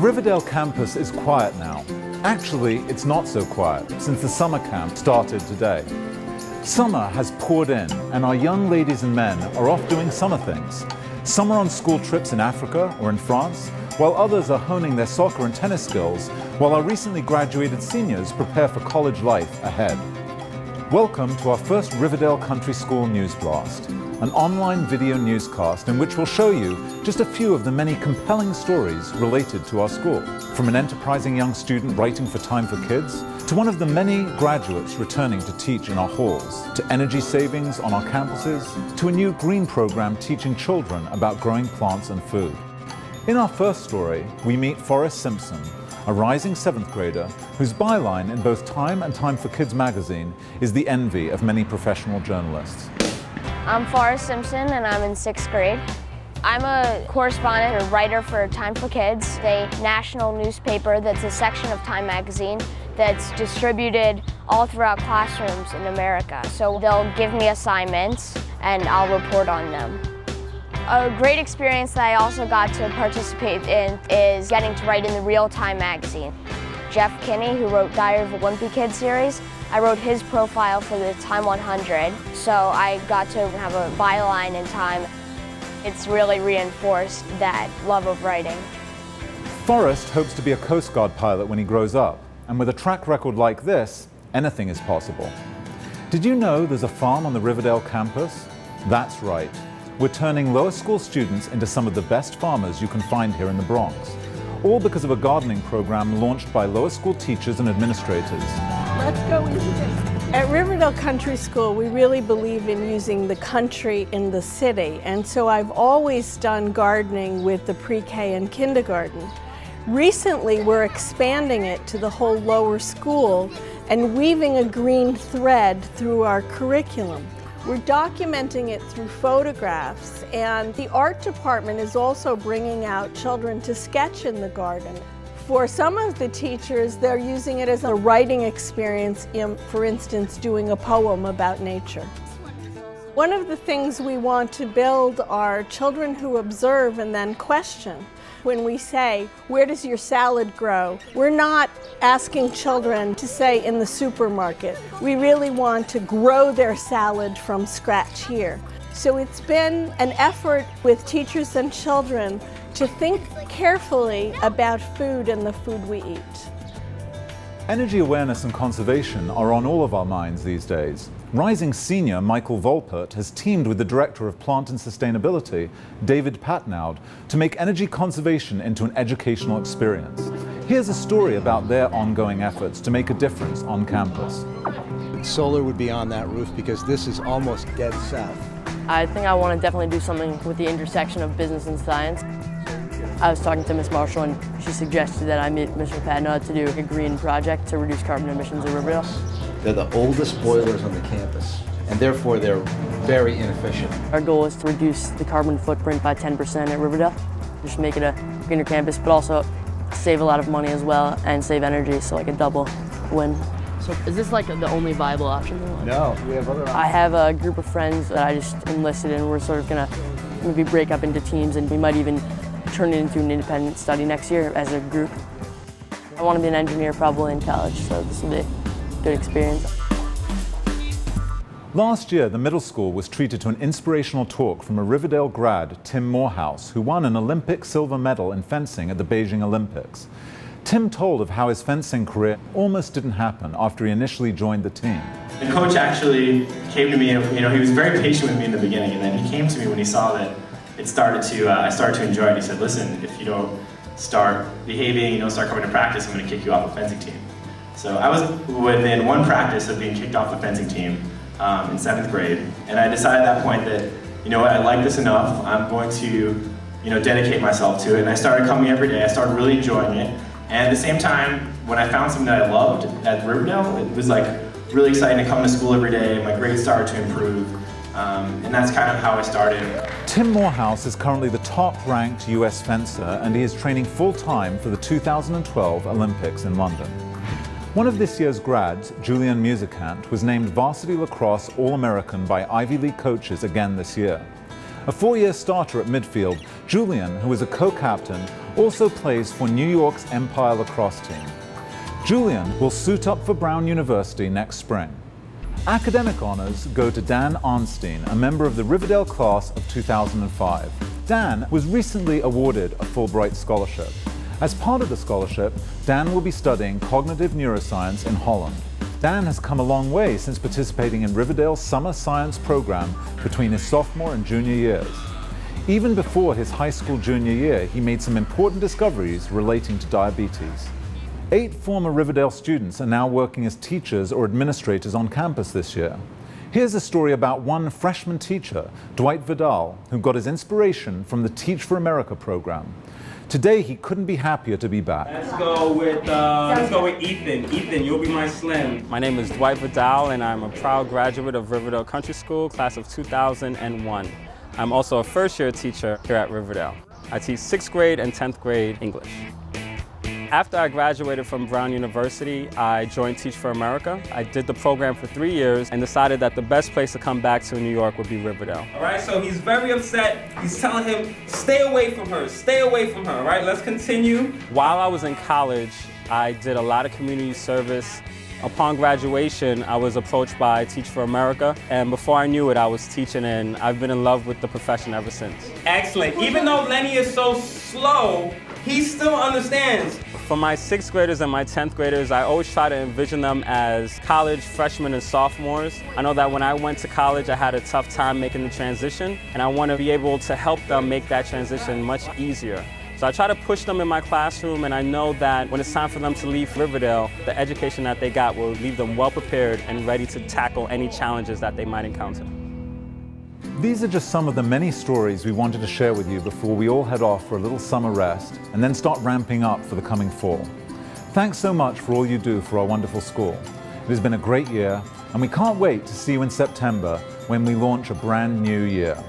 The Riverdale campus is quiet now. Actually, it's not so quiet since the summer camp started today. Summer has poured in, and our young ladies and men are off doing summer things. Some are on school trips in Africa or in France, while others are honing their soccer and tennis skills, while our recently graduated seniors prepare for college life ahead. Welcome to our first Riverdale Country School News Blast, an online video newscast in which we'll show you just a few of the many compelling stories related to our school. From an enterprising young student writing for Time for Kids, to one of the many graduates returning to teach in our halls, to energy savings on our campuses, to a new green program teaching children about growing plants and food. In our first story, we meet Forrest Simpson, a rising seventh grader whose byline in both Time and Time for Kids magazine is the envy of many professional journalists. I'm Forrest Simpson and I'm in sixth grade. I'm a correspondent or writer for Time for Kids, a national newspaper that's a section of Time magazine that's distributed all throughout classrooms in America. So they'll give me assignments and I'll report on them. A great experience that I also got to participate in is getting to write in the Real Time magazine. Jeff Kinney, who wrote Diary of a Wimpy Kid series, I wrote his profile for the Time 100, so I got to have a byline in Time. It's really reinforced that love of writing. Forrest hopes to be a Coast Guard pilot when he grows up, and with a track record like this, anything is possible. Did you know there's a farm on the Riverdale campus? That's right. We're turning lower school students into some of the best farmers you can find here in the Bronx. All because of a gardening program launched by lower school teachers and administrators. Let's go into this. At Riverdale Country School, we really believe in using the country in the city, and so I've always done gardening with the pre-K and kindergarten. Recently, we're expanding it to the whole lower school and weaving a green thread through our curriculum. We're documenting it through photographs, and the art department is also bringing out children to sketch in the garden. For some of the teachers, they're using it as a writing experience, in, for instance, doing a poem about nature. One of the things we want to build are children who observe and then question when we say, Where does your salad grow? We're not asking children to say in the supermarket. We really want to grow their salad from scratch here. So it's been an effort with teachers and children to think carefully about food and the food we eat. Energy awareness and conservation are on all of our minds these days. Rising senior Michael Volpert has teamed with the Director of Plant and Sustainability, David Patnaud, to make energy conservation into an educational experience. Here's a story about their ongoing efforts to make a difference on campus. Solar would be on that roof because this is almost dead south. I think I want to definitely do something with the intersection of business and science. I was talking to Ms. Marshall and she suggested that I meet Mr. Patnaud to do a green project to reduce carbon emissions in Riverdale. They're the oldest boilers on the campus and therefore they're very inefficient. Our goal is to reduce the carbon footprint by 10% at Riverdale. Just make it a greener campus, but also save a lot of money as well and save energy, so like a double win. So is this like the only viable option? No, we have other options. I have a group of friends that I just enlisted and We're sort of gonna maybe break up into teams and we might even turn it into an independent study next year as a group. I want to be an engineer probably in college, so this will be a good experience. Last year, the middle school was treated to an inspirational talk from a Riverdale grad, Tim Morehouse, who won an Olympic silver medal in fencing at the Beijing Olympics. Tim told of how his fencing career almost didn't happen after he initially joined the team. The coach actually came to me, you know, he was very patient with me in the beginning, and then he came to me when he saw that it started to, uh, I started to enjoy it. He said, listen, if you don't start behaving, you don't start coming to practice, I'm going to kick you off the fencing team. So I was within one practice of being kicked off the fencing team um, in seventh grade, and I decided at that point that, you know what, I like this enough, I'm going to, you know, dedicate myself to it, and I started coming every day, I started really enjoying it, and at the same time, when I found something that I loved at Riverdale, it was like really exciting to come to school every day, my grades started to improve, um, and that's kind of how I started. Tim Morehouse is currently the top-ranked US fencer and he is training full-time for the 2012 Olympics in London. One of this year's grads, Julian Musicant, was named Varsity Lacrosse All-American by Ivy League coaches again this year. A four-year starter at midfield, Julian, who is a co-captain, also plays for New York's Empire lacrosse team. Julian will suit up for Brown University next spring. Academic honors go to Dan Arnstein, a member of the Riverdale class of 2005. Dan was recently awarded a Fulbright scholarship. As part of the scholarship, Dan will be studying cognitive neuroscience in Holland. Dan has come a long way since participating in Riverdale's summer science program between his sophomore and junior years. Even before his high school junior year, he made some important discoveries relating to diabetes. Eight former Riverdale students are now working as teachers or administrators on campus this year. Here's a story about one freshman teacher, Dwight Vidal, who got his inspiration from the Teach for America program. Today, he couldn't be happier to be back. Let's go with uh, let's go with Ethan. Ethan, you'll be my slim. My name is Dwight Vidal, and I'm a proud graduate of Riverdale Country School, class of 2001. I'm also a first-year teacher here at Riverdale. I teach sixth grade and 10th grade English. After I graduated from Brown University, I joined Teach for America. I did the program for three years and decided that the best place to come back to New York would be Riverdale. All right, so he's very upset. He's telling him, stay away from her, stay away from her. All right, let's continue. While I was in college, I did a lot of community service. Upon graduation, I was approached by Teach for America, and before I knew it, I was teaching, and I've been in love with the profession ever since. Excellent. Even though Lennie is so slow, he still understands. For my sixth graders and my 10th graders, I always try to envision them as college freshmen and sophomores. I know that when I went to college, I had a tough time making the transition, and I want to be able to help them make that transition much easier. So I try to push them in my classroom, and I know that when it's time for them to leave Riverdale, the education that they got will leave them well prepared and ready to tackle any challenges that they might encounter. These are just some of the many stories we wanted to share with you before we all head off for a little summer rest and then start ramping up for the coming fall. Thanks so much for all you do for our wonderful school. It has been a great year, and we can't wait to see you in September when we launch a brand new year.